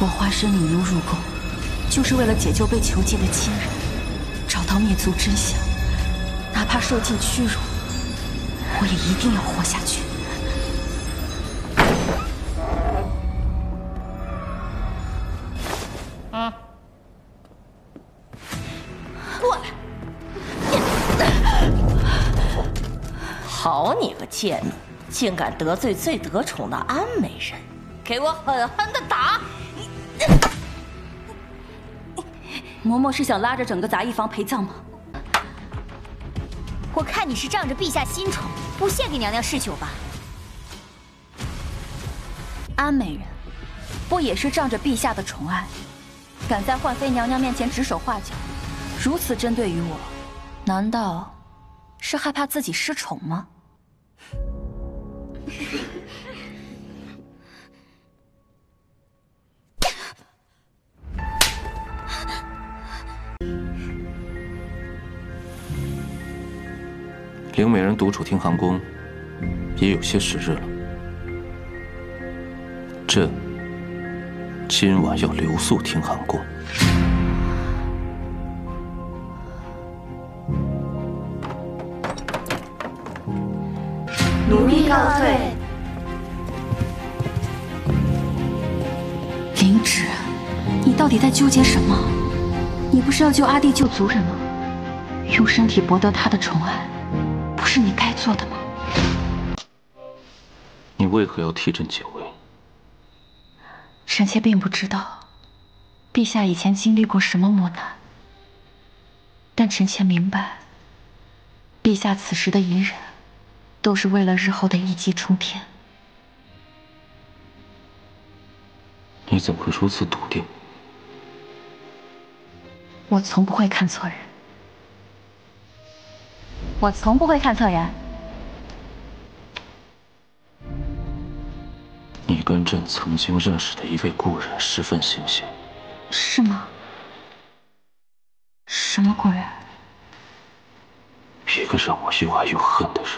我化身女奴入宫，就是为了解救被囚禁的亲人，找到灭族真相。哪怕受尽屈辱，我也一定要活下去。啊！过来！好你个贱奴，竟敢得罪最得宠的安美人！给我狠狠的打！嬷嬷是想拉着整个杂役房陪葬吗？我看你是仗着陛下新宠，不献给娘娘侍酒吧？安美人，不也是仗着陛下的宠爱，敢在焕妃娘娘面前指手画脚，如此针对于我，难道是害怕自己失宠吗？凌美人独处听寒宫，也有些时日了。朕今晚要留宿听寒宫。奴婢告退。灵芝，你到底在纠结什么？你不是要救阿弟救族人吗？用身体博得他的宠爱。做的吗？你为何要替朕解围？臣妾并不知道，陛下以前经历过什么磨难，但臣妾明白，陛下此时的隐忍，都是为了日后的一击冲天。你怎么会如此笃定？我从不会看错人。我从不会看错人。你跟朕曾经认识的一位故人十分相像，是吗？什么故人？一个让我又爱又恨的人。